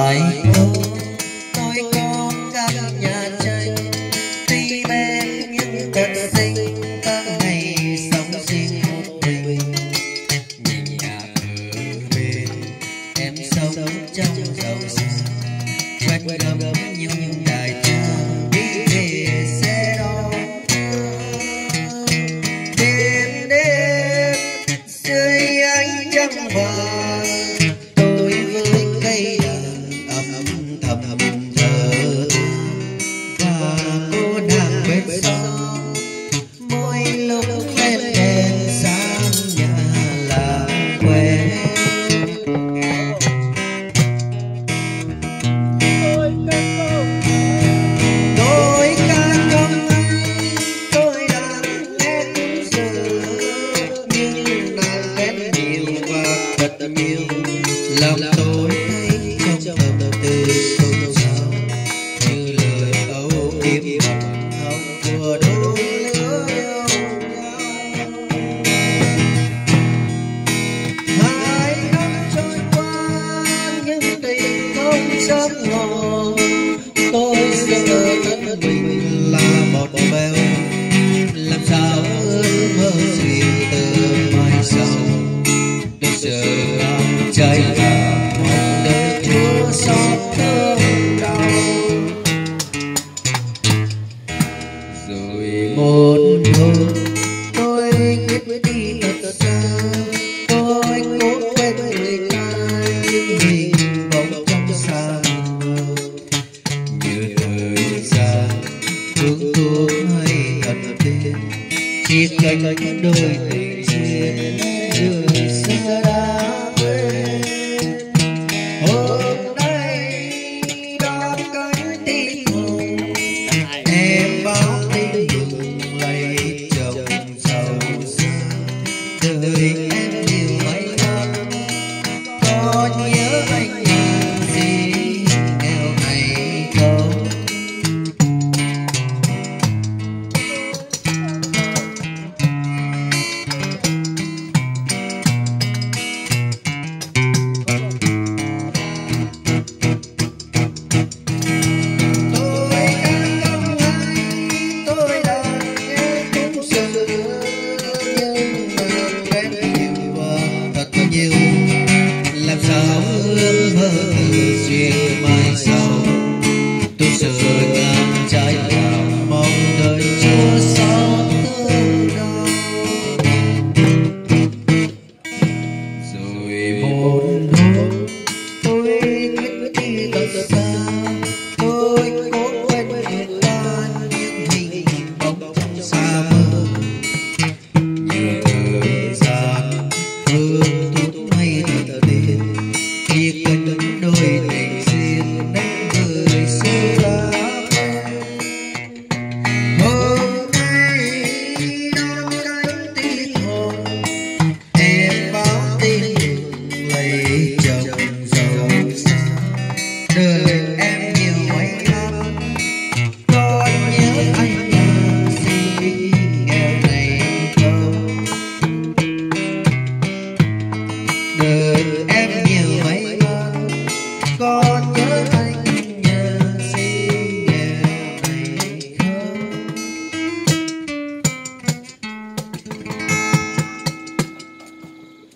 tại tôi con căn nhà tranh tuy bé nhưng thật xinh ta ngày sống riêng một mình. Nhìn nhà ở bên, em sống trong giàu sang quét gầm nhưng sắc hồng tôi sẽ ngờ thân mình là một bèo. Làm sao ước mơ gì từ mai sau? Được giờ lòng cháy là mong đợi chúa xót rồi một hôm chỉ cần đôi tình duyên 自己 el